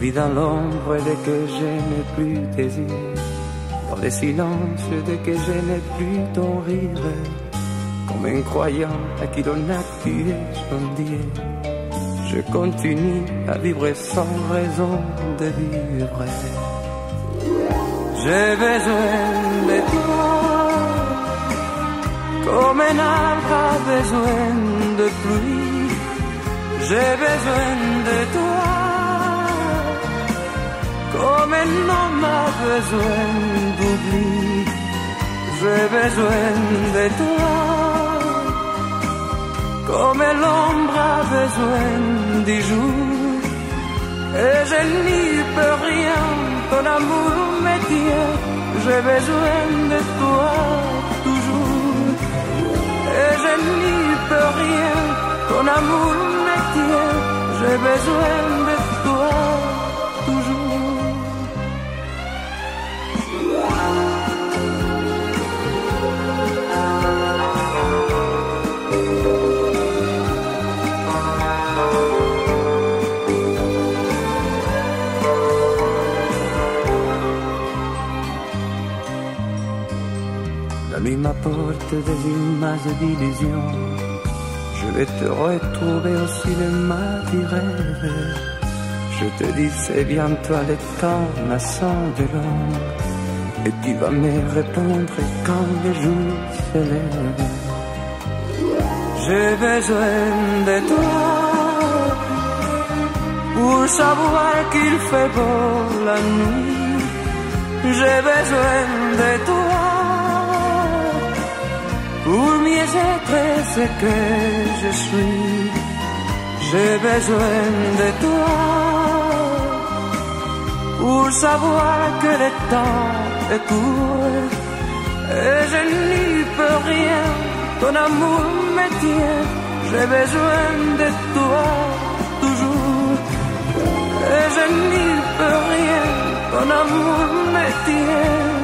vis dans l'ombre dès que je n'ai plus désir, dans les silences dès que je n'ai plus ton rire, comme un croyant à qui l'on a tué son Dieu. Je continue à vivre sans raison de vivre. J'ai besoin de toi, comme un arbre a besoin de pluie. J'ai besoin de toi, comme homme a besoin d'oubli. J'ai besoin de toi, comme l'ombre a besoin du jour. Et je n'y peux rien, ton amour me tient. J'ai besoin de toi toujours. Et je n'y peux rien, ton amour me tient. J'ai besoin de La nuit m'apporte des images d'illusions. Je vais te retrouver au cinéma du rêve. Je te dis, c'est bien toi le temps naissant de. Et tu vas me répondre quand le jour se lève. J'ai besoin de toi pour savoir qu'il fait beau la nuit. J'ai besoin de toi pour mieux être ce que je suis. J'ai besoin de toi pour savoir que le temps est court et je n'y peux rien. Ton amour me tient, j'ai besoin de toi toujours et je n'y peux rien. Ton amour me tient,